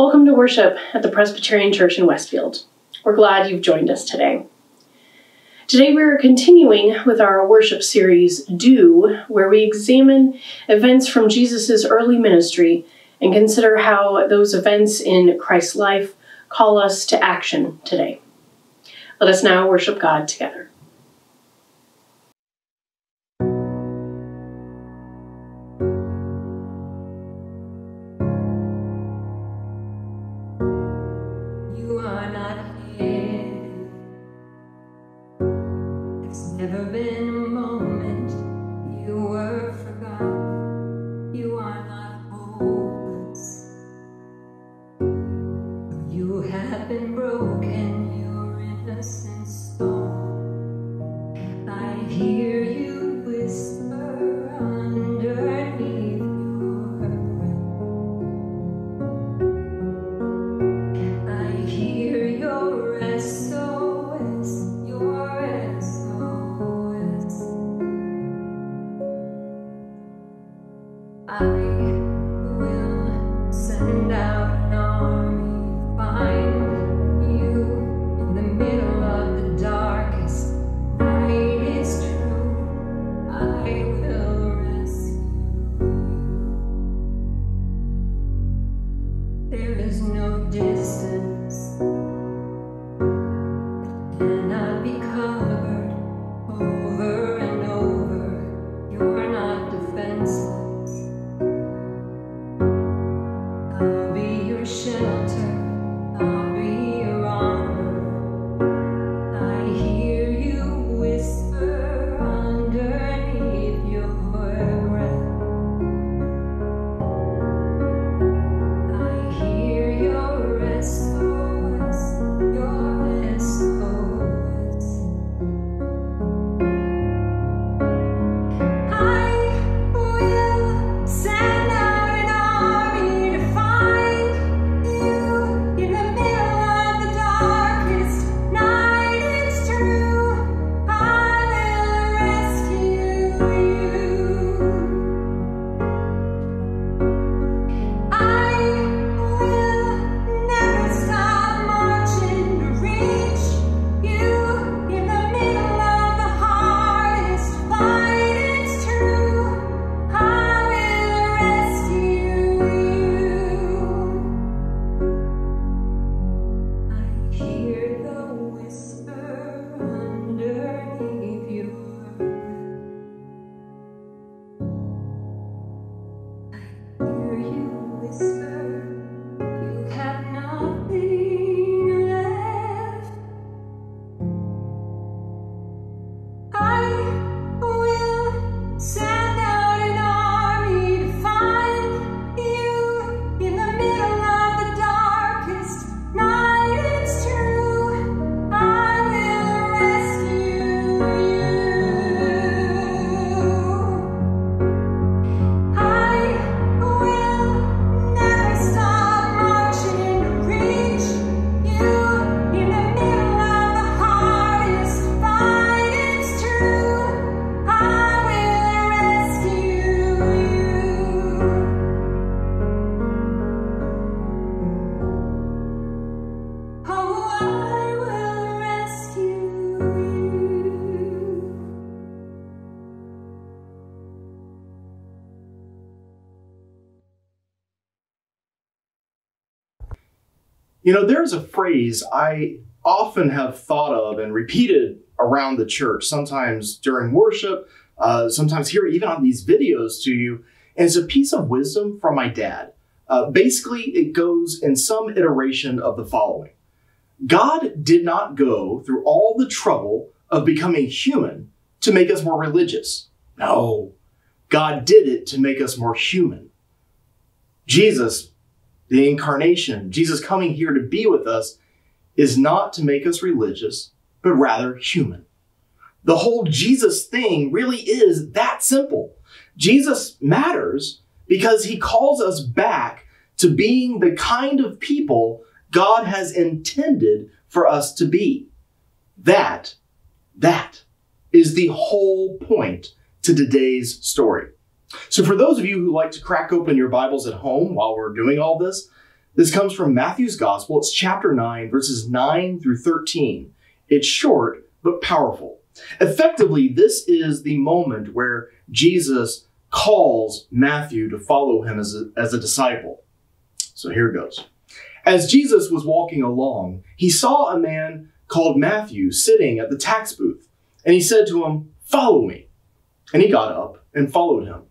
Welcome to worship at the Presbyterian Church in Westfield. We're glad you've joined us today. Today we are continuing with our worship series, Do, where we examine events from Jesus' early ministry and consider how those events in Christ's life call us to action today. Let us now worship God together. not You know, there's a phrase I often have thought of and repeated around the church, sometimes during worship, uh, sometimes here, even on these videos to you. And it's a piece of wisdom from my dad. Uh, basically, it goes in some iteration of the following God did not go through all the trouble of becoming human to make us more religious. No, God did it to make us more human. Jesus the incarnation, Jesus coming here to be with us, is not to make us religious, but rather human. The whole Jesus thing really is that simple. Jesus matters because he calls us back to being the kind of people God has intended for us to be. That, that is the whole point to today's story. So, for those of you who like to crack open your Bibles at home while we're doing all this, This comes from Matthew's Gospel. It's chapter 9, verses 9 through 13. It's short, but powerful. Effectively, this is the moment where Jesus calls Matthew to follow him as a, as a disciple. So here goes. As Jesus was walking along, he saw a man called Matthew sitting at the tax booth, and he said to him, Follow me. And he got up and followed him.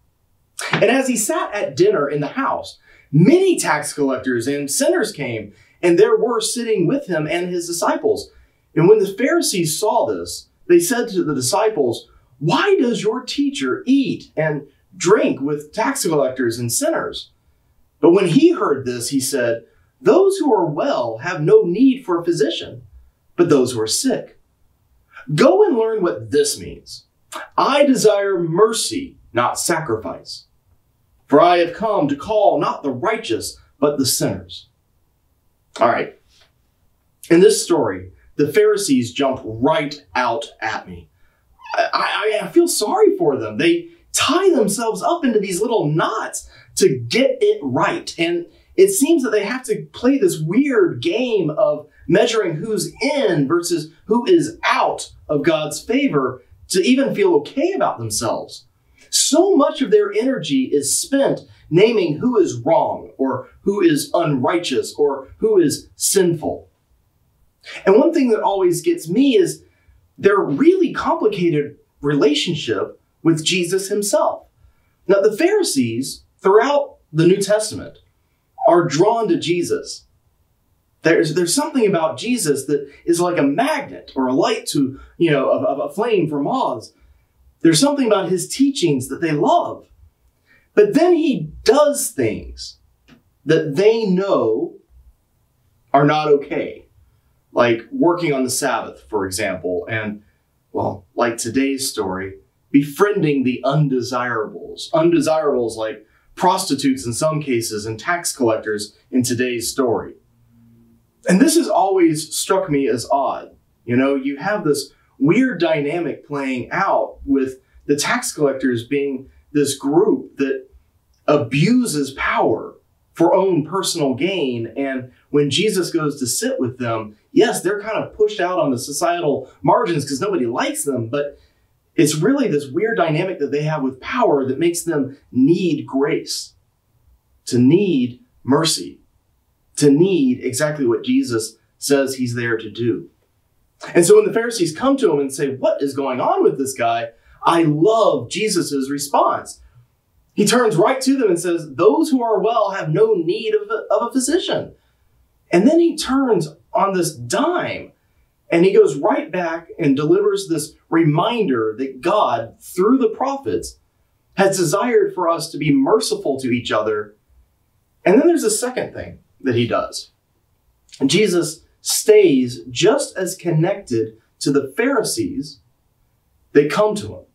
And as he sat at dinner in the house, many tax collectors and sinners came, and there were sitting with him and his disciples. And when the Pharisees saw this, they said to the disciples, Why does your teacher eat and drink with tax collectors and sinners? But when he heard this, he said, Those who are well have no need for a physician, but those who are sick. Go and learn what this means. I desire mercy, not sacrifice. For I have come to call not the righteous, but the sinners. All right. In this story, the Pharisees jump right out at me. I, I, I feel sorry for them. They tie themselves up into these little knots to get it right. And it seems that they have to play this weird game of measuring who's in versus who is out of God's favor to even feel okay about themselves. So much of their energy is spent naming who is wrong or who is unrighteous or who is sinful. And one thing that always gets me is their really complicated relationship with Jesus himself. Now, the Pharisees throughout the New Testament are drawn to Jesus. There's, there's something about Jesus that is like a magnet or a light to, you know, of a flame for moths. There's something about his teachings that they love. But then he does things that they know are not okay. Like working on the Sabbath, for example, and, well, like today's story, befriending the undesirables. Undesirables like prostitutes in some cases and tax collectors in today's story. And this has always struck me as odd. You know, you have this weird dynamic playing out with the tax collectors being this group that abuses power for own personal gain. And when Jesus goes to sit with them, yes, they're kind of pushed out on the societal margins because nobody likes them, but it's really this weird dynamic that they have with power that makes them need grace, to need mercy, to need exactly what Jesus says he's there to do. And so when the Pharisees come to him and say, What is going on with this guy? I love Jesus' response. He turns right to them and says, Those who are well have no need of a, of a physician. And then he turns on this dime and he goes right back and delivers this reminder that God, through the prophets, has desired for us to be merciful to each other. And then there's a second thing that he does. Jesus stays just as connected to the Pharisees that come to him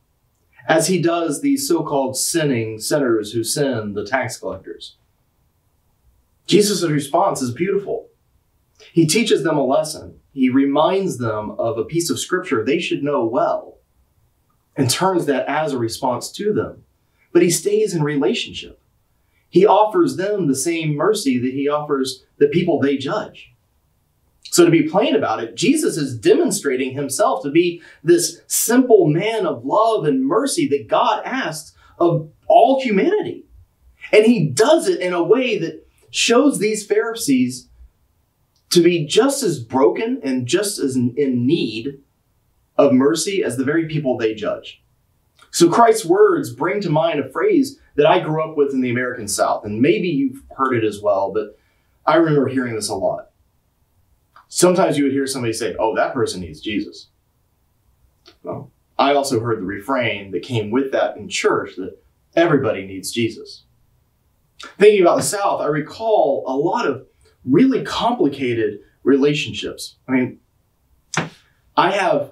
as he does these so called sinning sinners who sin, the tax collectors. Jesus' response is beautiful. He teaches them a lesson. He reminds them of a piece of scripture they should know well and turns that as a response to them. But he stays in relationship. He offers them the same mercy that he offers the people they judge. So, to be plain about it, Jesus is demonstrating himself to be this simple man of love and mercy that God asks of all humanity. And he does it in a way that shows these Pharisees to be just as broken and just as in, need of mercy as the very people they judge. So Christ's words bring to mind a phrase that I grew up with in the American South, and maybe you've heard it as well, but I remember hearing this a lot. Sometimes you would hear somebody say, Oh, that person needs Jesus. Well, I also heard the refrain that came with that in church that everybody needs Jesus. Thinking about the South, I recall a lot of really complicated relationships. I mean, I have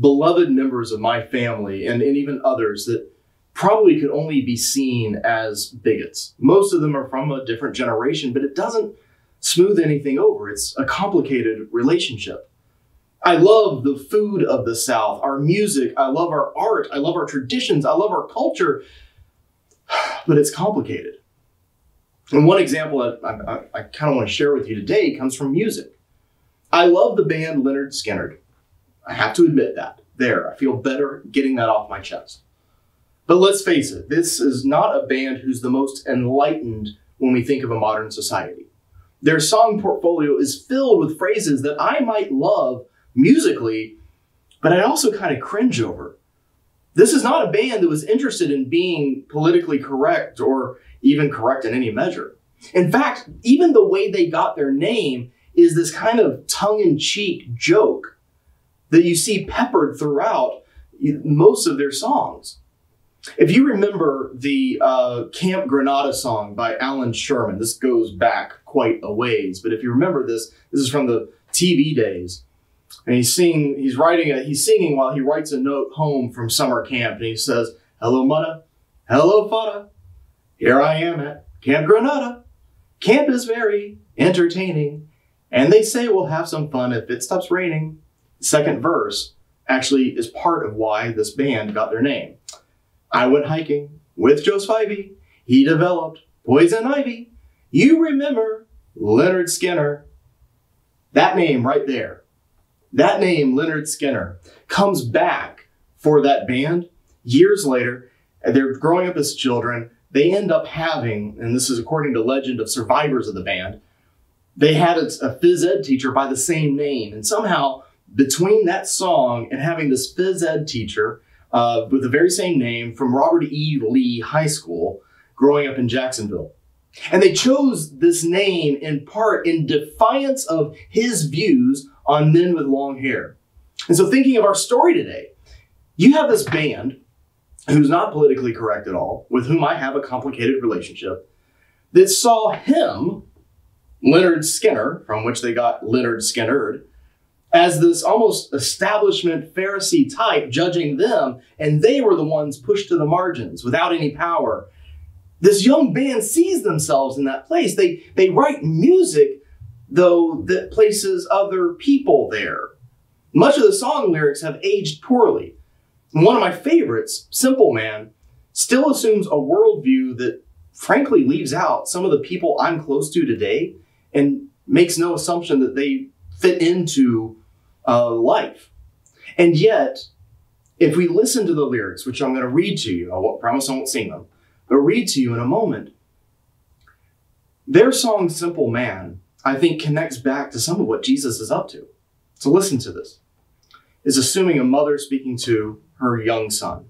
beloved members of my family and, and even others that probably could only be seen as bigots. Most of them are from a different generation, but it doesn't smooth anything over. It's a complicated relationship. I love the food of the South, our music, I love our art, I love our traditions, I love our culture, but it's complicated. And one example that I, I, I kind of want to share with you today comes from music. I love the band Lynyrd Skynyrd. I have to admit that. There, I feel better getting that off my chest. But let's face it, this is not a band who's the most enlightened when we think of a modern society. Their song portfolio is filled with phrases that I might love musically, but I also kind of cringe over. This is not a band that was interested in being politically correct or even correct in any measure. In fact, even the way they got their name is this kind of tongue in cheek joke that you see peppered throughout most of their songs. If you remember the uh, Camp Granada song by Allan Sherman, this goes back quite a ways, but if you remember this, this is from the TV days. And he's singing, he's writing a, he's singing while he writes a note home from summer camp, and he says, Hello, Mutta. Hello, Futta. Here I am at Camp Granada. Camp is very entertaining, and they say we'll have some fun if it stops raining. Second verse actually is part of why this band got their name. I went hiking with Joe Spivey. He developed poison ivy. You remember Leonard Skinner. That name right there, that name, Leonard Skinner, comes back for that band years later. They're growing up as children. They end up having, and this is according to legend of survivors of the band, they had a, a phys ed teacher by the same name. And somehow, between that song and having this phys ed teacher uh, with the very same name from Robert E. Lee High School, growing up in Jacksonville. And they chose this name in part in defiance of his views on men with long hair. And so, thinking of our story today, you have this band who's not politically correct at all, with whom I have a complicated relationship, that saw him, Leonard Skinner, from which they got Lynyrd Skynyrd, as this almost establishment Pharisee type judging them, and they were the ones pushed to the margins without any power. This young band sees themselves in that place. They, they write music, though, that places other people there. Much of the song lyrics have aged poorly. One of my favorites, Simple Man, still assumes a worldview that frankly leaves out some of the people I'm close to today and makes no assumption that they fit into uh, life. And yet, if we listen to the lyrics, which I'm going to read to you, I won't, promise I won't sing them, but read to you in a moment, their song Simple Man, I think, connects back to some of what Jesus is up to. So listen to this. Is assuming a mother speaking to her young son.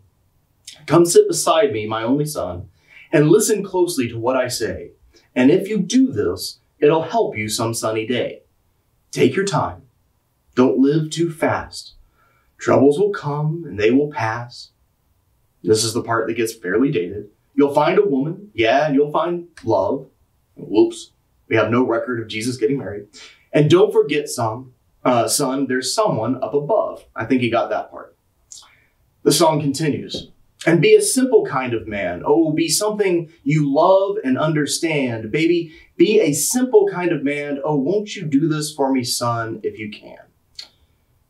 Come sit beside me, my only son, and listen closely to what I say. And if you do this, it'll help you some sunny day. Take your time don't live too fast. Troubles will come and they will pass. This is the part that gets fairly dated. You'll find a woman, yeah, and you'll find love. Whoops, we have no record of Jesus getting married. And don't forget, uh, son, there's someone up above. I think he got that part. The song continues. And be a simple kind of man. Oh, be something you love and understand. Baby, be a simple kind of man. Oh, won't you do this for me, son, if you can?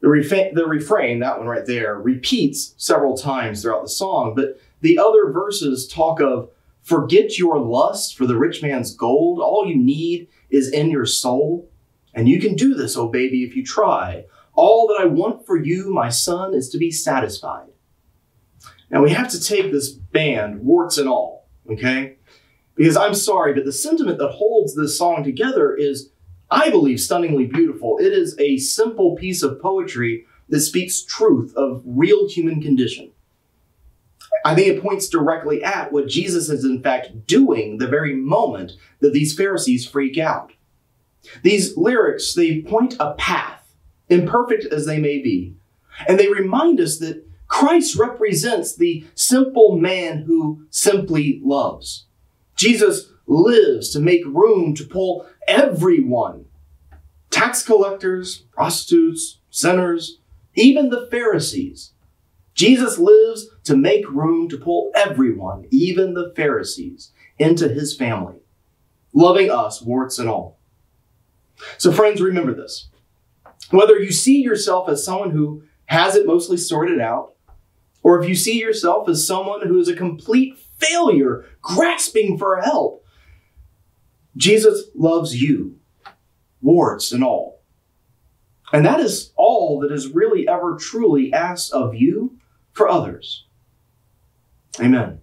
The, refa- the refrain, that one right there, repeats several times throughout the song, but the other verses talk of forget your lust for the rich man's gold. All you need is in your soul. And you can do this, oh baby, if you try. All that I want for you, my son, is to be satisfied. Now we have to take this band, warts and all, okay? Because I'm sorry, but the sentiment that holds this song together is I believe, stunningly beautiful. It is a simple piece of poetry that speaks truth of real human condition. I think it points directly at what Jesus is in fact doing the very moment that these Pharisees freak out. These lyrics, they point a path, imperfect as they may be, and they remind us that Christ represents the simple man who simply loves. Jesus lives to make room to pull everyone tax collectors, prostitutes, sinners, even the Pharisees. Jesus lives to make room to pull everyone, even the Pharisees, into his family, loving us, warts and all. So, friends, remember this. Whether you see yourself as someone who has it mostly sorted out, or if you see yourself as someone who is a complete failure, grasping for help, Jesus loves you, warts and all. And that is all that is really ever truly asked of you for others. Amen.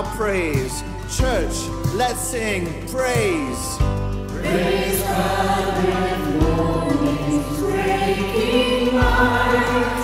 our praise. Church, let's sing praise. Praise God with breaking light.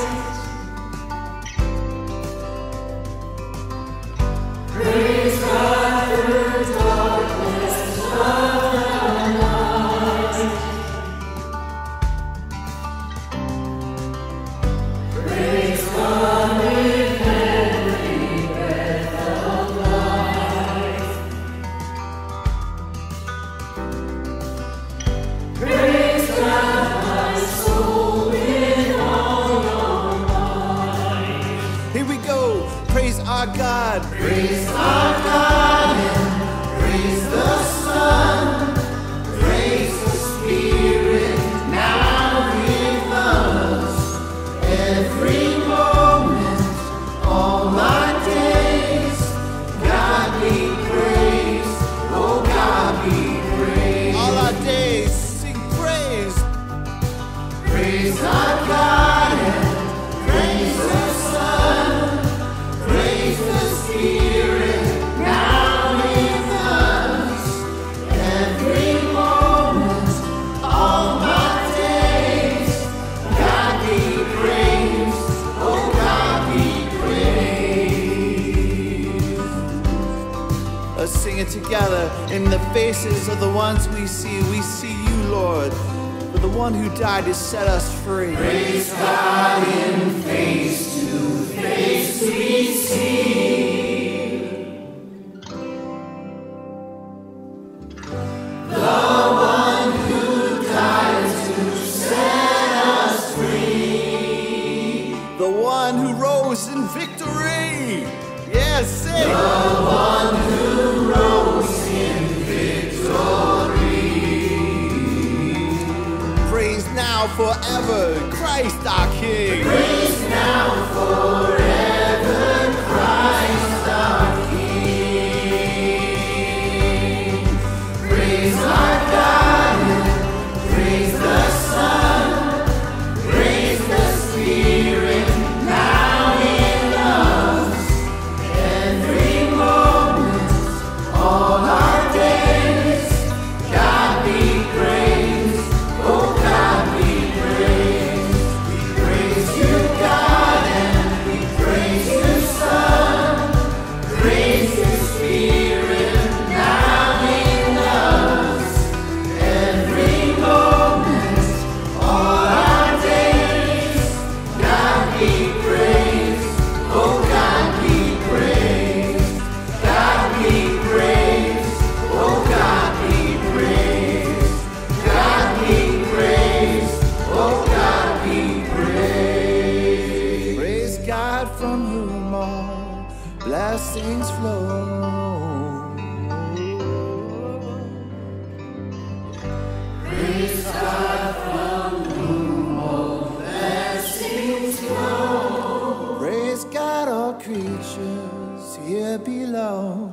creatures here below.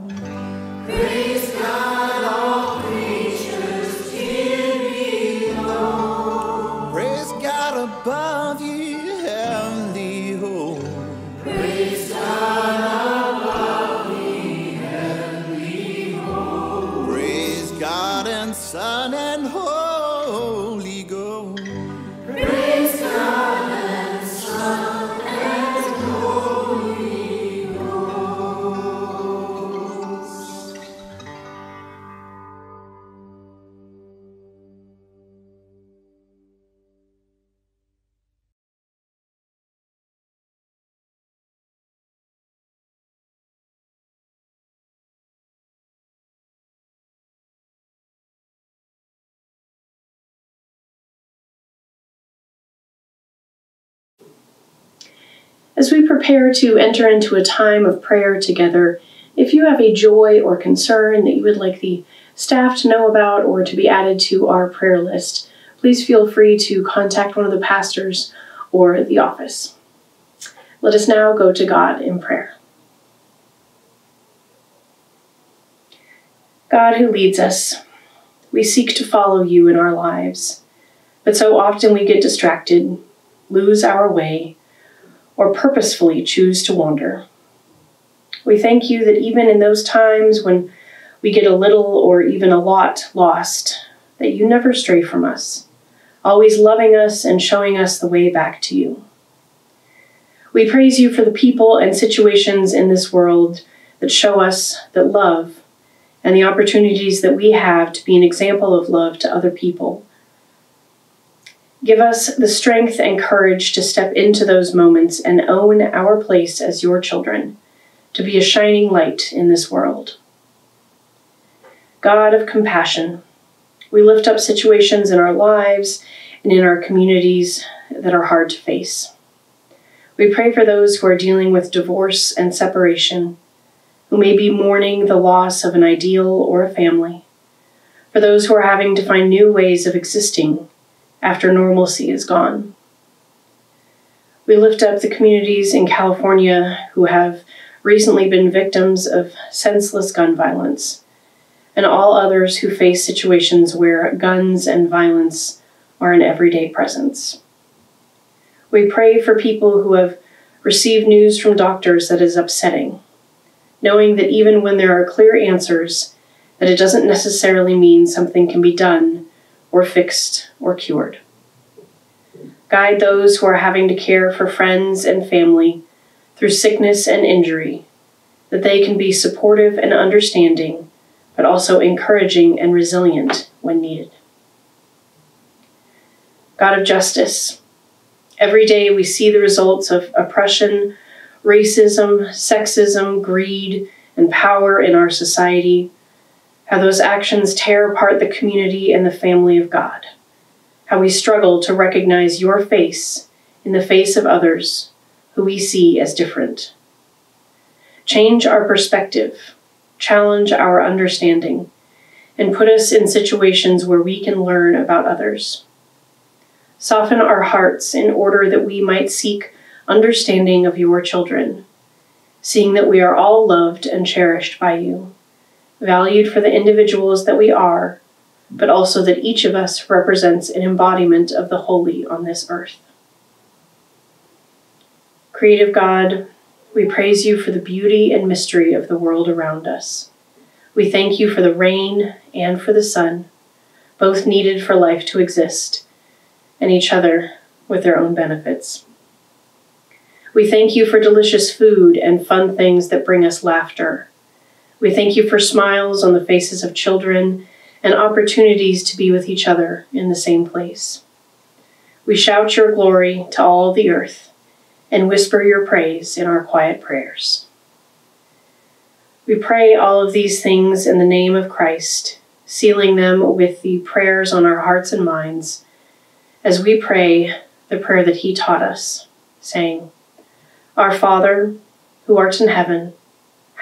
Praise God. As we prepare to enter into a time of prayer together, if you have a joy or concern that you would like the staff to know about or to be added to our prayer list, please feel free to contact one of the pastors or the office. Let us now go to God in prayer. God who leads us, we seek to follow you in our lives, but so often we get distracted, lose our way, or purposefully choose to wander. We thank you that even in those times when we get a little or even a lot lost, that you never stray from us, always loving us and showing us the way back to you. We praise you for the people and situations in this world that show us that love and the opportunities that we have to be an example of love to other people. Give us the strength and courage to step into those moments and own our place as your children, to be a shining light in this world. God of compassion, we lift up situations in our lives and in our communities that are hard to face. We pray for those who are dealing with divorce and separation, who may be mourning the loss of an ideal or a family, for those who are having to find new ways of existing after normalcy is gone. We lift up the communities in California who have recently been victims of senseless gun violence, and all others who face situations where guns and violence are an everyday presence. We pray for people who have received news from doctors that is upsetting, knowing that even when there are clear answers, that it doesn't necessarily mean something can be done or fixed or cured. Guide those who are having to care for friends and family through sickness and injury, that they can be supportive and understanding, but also encouraging and resilient when needed. God of justice, every day we see the results of oppression, racism, sexism, greed, and power in our society how those actions tear apart the community and the family of God, how we struggle to recognize your face in the face of others who we see as different. Change our perspective, challenge our understanding, and put us in situations where we can learn about others. Soften our hearts in order that we might seek understanding of your children, seeing that we are all loved and cherished by you valued for the individuals that we are, but also that each of us represents an embodiment of the holy on this earth. Creative God, we praise you for the beauty and mystery of the world around us. We thank you for the rain and for the sun, both needed for life to exist, and each other with their own benefits. We thank you for delicious food and fun things that bring us laughter we thank you for smiles on the faces of children and opportunities to be with each other in the same place. We shout your glory to all the earth and whisper your praise in our quiet prayers. We pray all of these things in the name of Christ, sealing them with the prayers on our hearts and minds as we pray the prayer that he taught us, saying, Our Father, who art in heaven,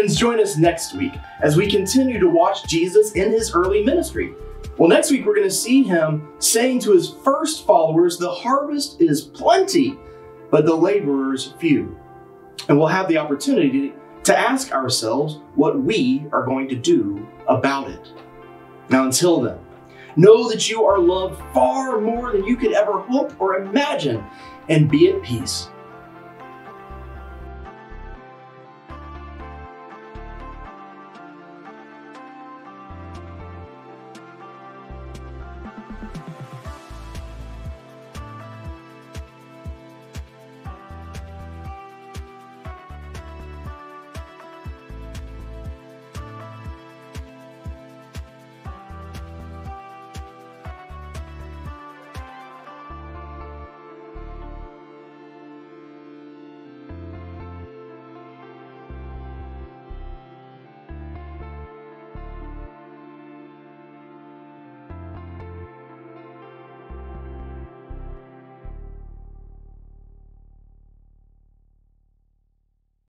Friends, join us next week as we continue to watch Jesus in his early ministry. Well, next week we're going to see him saying to his first followers, The harvest is plenty, but the laborers few. And we'll have the opportunity to ask ourselves what we are going to do about it. Now, until then, know that you are loved far more than you could ever hope or imagine, and be at peace.